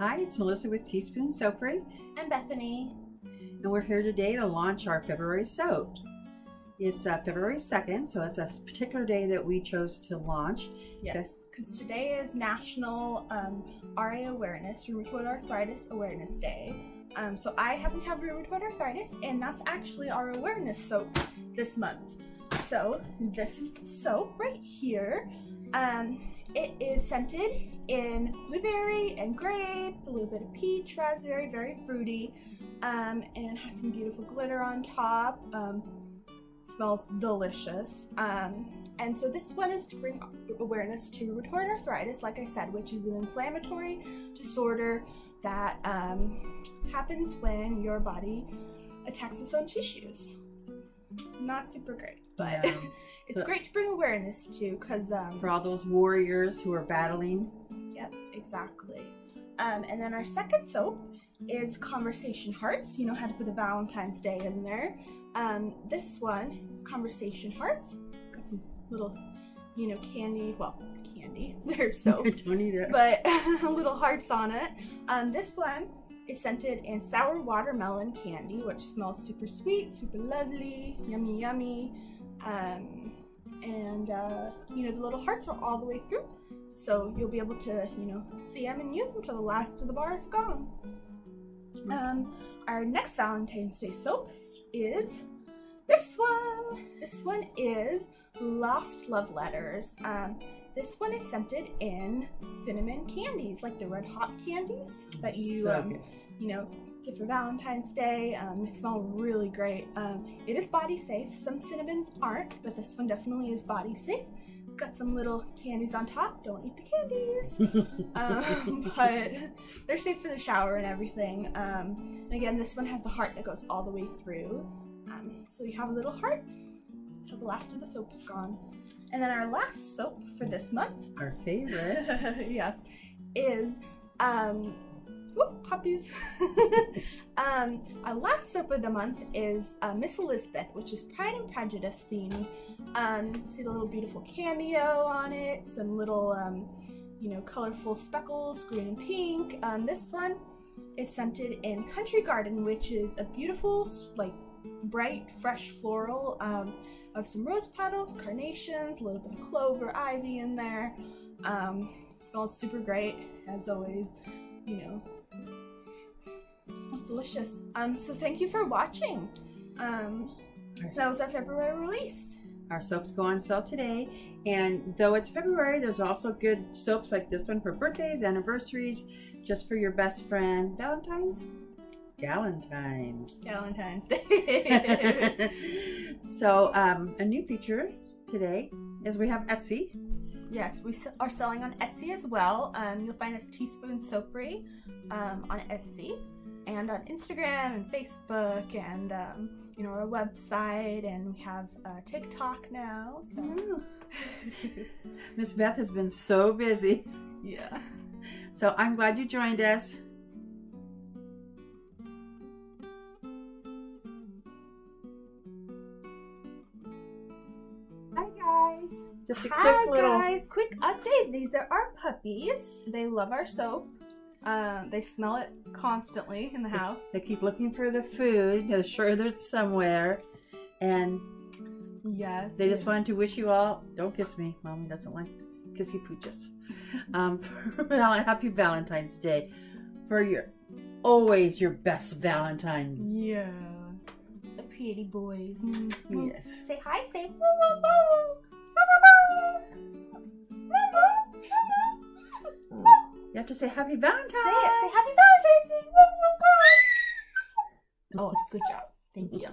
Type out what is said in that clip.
Hi, it's Melissa with Teaspoon Soapery. And Bethany. And we're here today to launch our February soaps. It's uh, February 2nd, so it's a particular day that we chose to launch. Yes, because today is National um, RA Awareness, Rheumatoid Arthritis Awareness Day. Um, so I happen to have rheumatoid arthritis, and that's actually our awareness soap this month. So this is the soap right here. Um, it is scented in blueberry and grape, a little bit of peach, raspberry, very fruity, um, and has some beautiful glitter on top. Um, smells delicious. Um, and so this one is to bring awareness to rheumatoid arthritis, like I said, which is an inflammatory disorder that um, happens when your body attacks its own tissues. Not super great, but yeah. it's so great to bring awareness to because um, for all those warriors who are battling. Yep, exactly. Um, and then our second soap is Conversation Hearts. You know how to put the Valentine's Day in there. Um, this one is Conversation Hearts. Got some little, you know, candy. Well, candy. They're soap. Don't eat it. But little hearts on it. Um, this one scented in sour watermelon candy, which smells super sweet, super lovely, yummy, yummy. Um, and uh, you know the little hearts are all the way through, so you'll be able to you know see them and use them until the last of the bar is gone. Um, our next Valentine's Day soap is this one. This one is Lost Love Letters. Um, this one is scented in cinnamon candies, like the red hot candies that you, so um, you know, get for Valentine's Day. Um, they smell really great. Um, it is body safe. Some cinnamons aren't, but this one definitely is body safe. Got some little candies on top. Don't eat the candies. um, but they're safe for the shower and everything. Um, and again, this one has the heart that goes all the way through. Um, so you have a little heart until the last of the soap is gone. And then our last soap for this month, our favorite, yes, is um, whoop, puppies. um, our last soap of the month is uh, Miss Elizabeth, which is Pride and Prejudice themed. Um, see the little beautiful cameo on it, some little, um, you know, colorful speckles, green and pink. Um, this one is scented in Country Garden, which is a beautiful, like, bright, fresh floral um, of some rose petals, carnations, a little bit of clover, ivy in there. Um, smells super great, as always. You know, smells delicious. Um, so thank you for watching. Um, that was our February release. Our soaps go on sale today, and though it's February, there's also good soaps like this one for birthdays, anniversaries, just for your best friend. Valentine's? Galentine's. Galentine's Day. so, um, a new feature today is we have Etsy. Yes, we are selling on Etsy as well. Um, you'll find us Teaspoon Soapery um, on Etsy and on Instagram and Facebook and um, you know our website and we have uh, TikTok now. So Miss Beth has been so busy. Yeah. So I'm glad you joined us. Just a Hi quick little... guys, quick update. These are our puppies. They love our soap. Um, they smell it constantly in the house. They, they keep looking for the food. They're sure that it's somewhere. And yes, they just wanted to wish you all, don't kiss me. Mommy doesn't like kissy pooches. um, for happy Valentine's Day. For your, always your best Valentine. Yeah. The pretty boy. Mm -hmm. Yes. Say hi, say you have to say Happy Valentine's. Say it. Say Happy Valentine's Day. Oh, good job. Thank you.